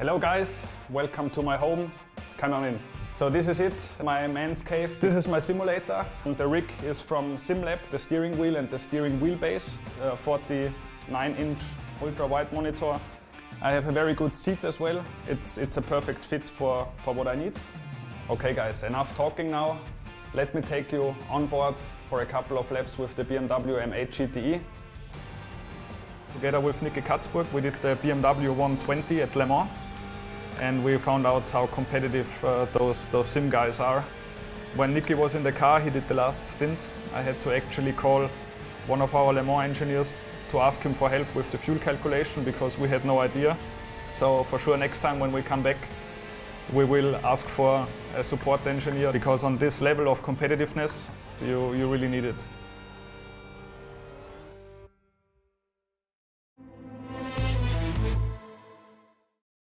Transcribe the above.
Hello guys, welcome to my home. Come on in. So this is it, my man's cave. This is my simulator. And the rig is from SimLab, the steering wheel and the steering wheelbase, uh, 49 inch ultra wide monitor. I have a very good seat as well. It's, it's a perfect fit for, for what I need. Okay guys, enough talking now. Let me take you on board for a couple of laps with the BMW M8 GTE. Together with Nicky Catsburg, we did the BMW 120 at Le Mans and we found out how competitive uh, those, those sim guys are. When Nicky was in the car, he did the last stint. I had to actually call one of our Le Mans engineers to ask him for help with the fuel calculation because we had no idea. So for sure next time when we come back, we will ask for a support engineer because on this level of competitiveness, you, you really need it.